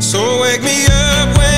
So wake me up when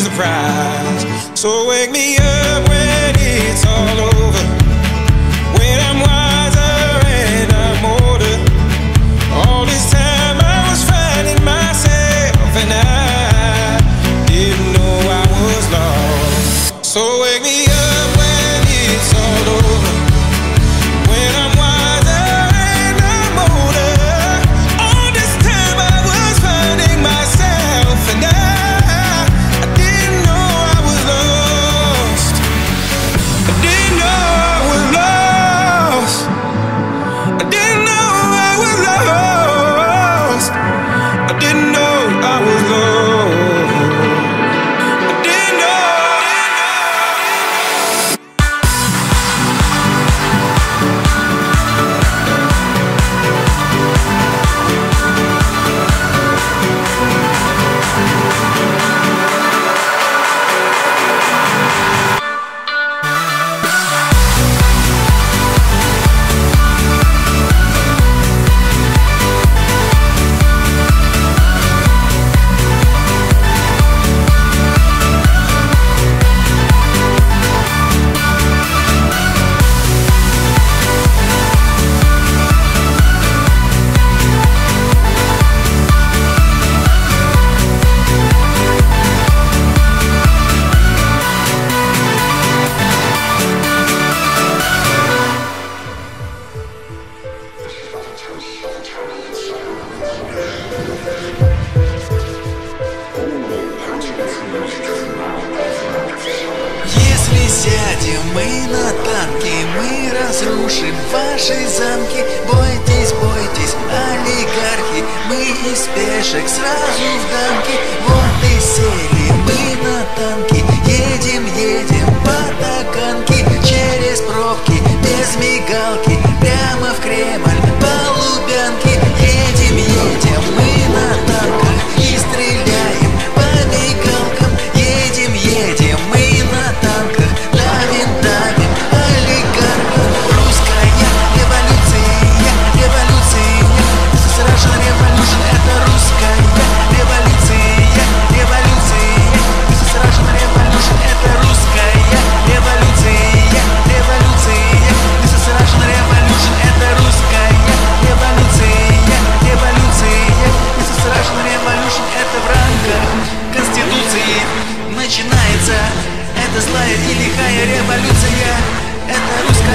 is the prize. So wake me up when Если сядем мы на танки, мы разрушим ваши замки. Бойтесь, бойтесь, олигархи, мы из пешек сразу в дамки.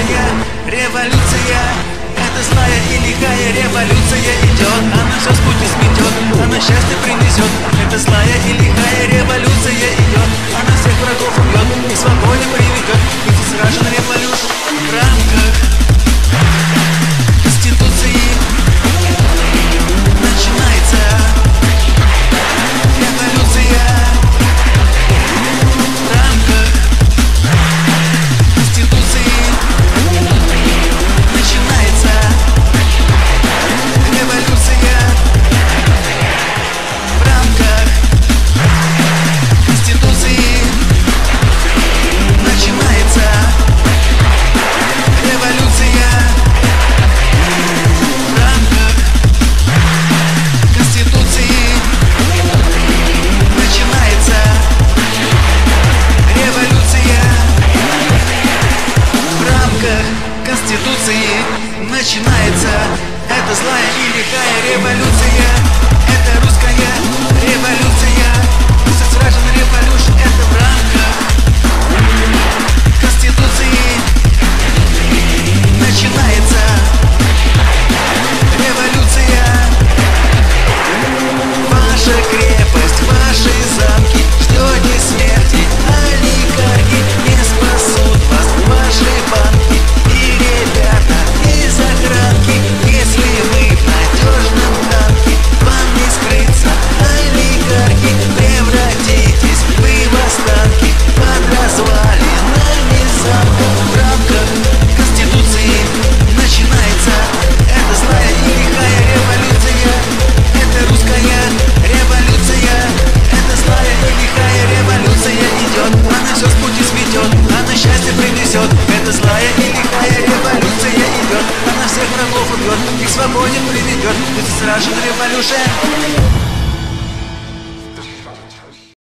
лихая революция Это злая и лихая революция идет. Она все с пути сметет, она счастье принесет. Это злая и лихая революция идет. Она всех врагов убьет и свободе приведет. Ведь сражен революция. начинается. Это злая и лихая революция. Russian Revolution